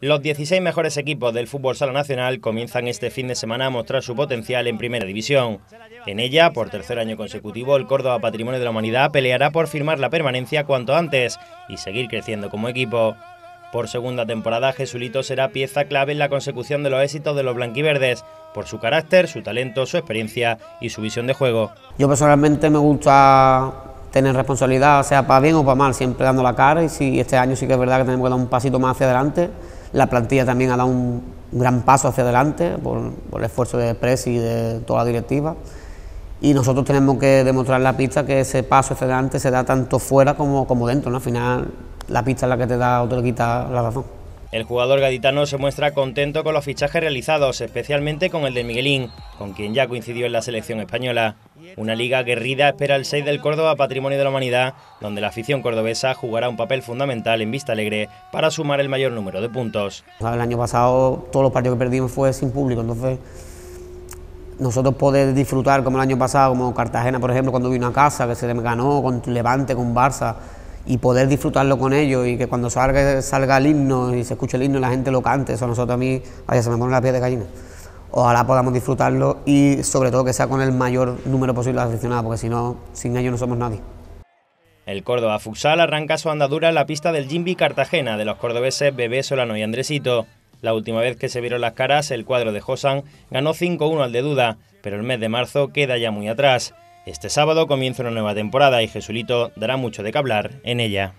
Los 16 mejores equipos del fútbol sala nacional comienzan este fin de semana a mostrar su potencial en primera división. En ella, por tercer año consecutivo, el Córdoba Patrimonio de la Humanidad peleará por firmar la permanencia cuanto antes y seguir creciendo como equipo. Por segunda temporada, Jesulito será pieza clave en la consecución de los éxitos de los blanquiverdes, por su carácter, su talento, su experiencia y su visión de juego. Yo personalmente me gusta tener responsabilidad, sea para bien o para mal, siempre dando la cara. Y si este año sí que es verdad que tenemos que dar un pasito más hacia adelante, la plantilla también ha dado un, gran paso hacia adelante por, el esfuerzo de Press y de toda la directiva. Y nosotros tenemos que demostrar la pista que ese paso hacia adelante se da tanto fuera como, como dentro, al final la pista es la que te da o te quita la razón. El jugador gaditano se muestra contento con los fichajes realizados, especialmente con el de Miguelín, con quien ya coincidió en la selección española. Una liga guerrida espera el 6 del Córdoba Patrimonio de la Humanidad, donde la afición cordobesa jugará un papel fundamental en Vista Alegre para sumar el mayor número de puntos. El año pasado todos los partidos que perdimos fue sin público, entonces nosotros poder disfrutar como el año pasado, como Cartagena, por ejemplo, cuando vino a casa, que se ganó con Levante, con Barça, y poder disfrutarlo con ellos y que cuando salga, salga el himno y se escuche el himno la gente lo cante, eso a nosotros a mí, vaya, se me pone la piel de gallina. Ojalá podamos disfrutarlo y sobre todo que sea con el mayor número posible de aficionados, porque si no, sin ellos no somos nadie. El Córdoba Futsal arranca su andadura en la pista del Jimby Cartagena de los cordobeses Bebé Solano y Andresito. La última vez que se vieron las caras, el cuadro de Josan ganó 5-1 al de Duda, pero el mes de marzo queda ya muy atrás. Este sábado comienza una nueva temporada y Jesulito dará mucho de qué hablar en ella.